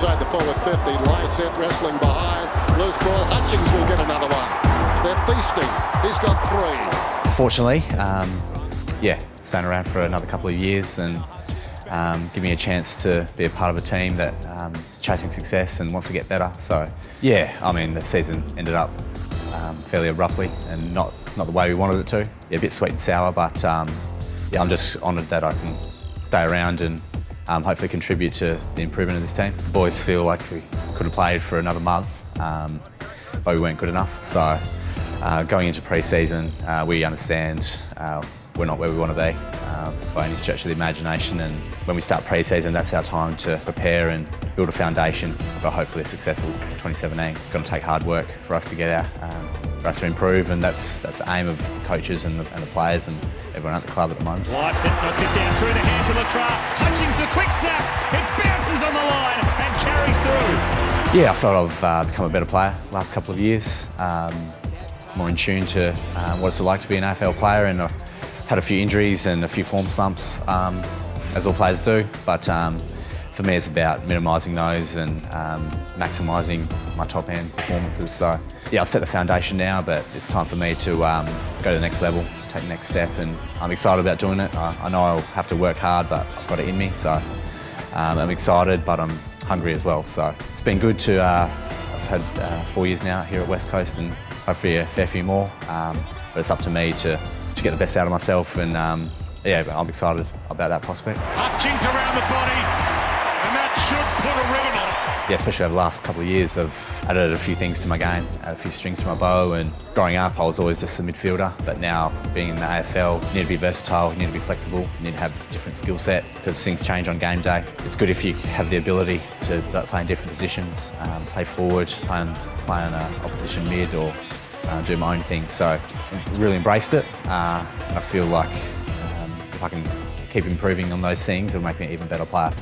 inside the forward 50. Lycett wrestling behind. Loose ball. Hutchings will get another one. They're feasting. He's got three. Fortunately, um, yeah, staying around for another couple of years and um, give me a chance to be a part of a team that um, is chasing success and wants to get better. So, yeah, I mean, the season ended up um, fairly abruptly and not, not the way we wanted it to. Yeah, a bit sweet and sour, but um, yeah, I'm just honoured that I can stay around and um, hopefully contribute to the improvement of this team. The boys feel like we could have played for another month, um, but we weren't good enough. So uh, going into pre-season, uh, we understand uh, we're not where we want to be uh, by any stretch of the imagination. And when we start pre-season, that's our time to prepare and build a foundation for hopefully a successful 2017. It's going to take hard work for us to get out, um, for us to improve, and that's that's the aim of the coaches and the, and the players and everyone at the club at the moment. Knocked it down through the hands of LeCras. Hutchings, a quick snap. It bounces on the line and carries through. Yeah, I felt I've uh, become a better player last couple of years. Um, more in tune to um, what it's like to be an AFL player and I've had a few injuries and a few form slumps, um, as all players do. But um, for me, it's about minimising those and um, maximising my top end performances. So yeah, I'll set the foundation now, but it's time for me to um, go to the next level, take the next step, and I'm excited about doing it. I, I know I'll have to work hard, but I've got it in me. So um, I'm excited, but I'm hungry as well. So it's been good to. Uh, I've had uh, four years now here at West Coast, and hopefully a fair few more. Um, but it's up to me to to get the best out of myself, and um, yeah, I'm excited about that prospect. Hutchings around the body, should put a ribbon on it. Yeah, especially over the last couple of years, I've added a few things to my game, a few strings to my bow, and growing up I was always just a midfielder, but now being in the AFL, you need to be versatile, you need to be flexible, you need to have a different skill set because things change on game day. It's good if you have the ability to play in different positions, um, play forward, play on, play on a opposition mid or uh, do my own thing. So I've really embraced it. Uh, and I feel like um, if I can keep improving on those things, it'll make me an even better player.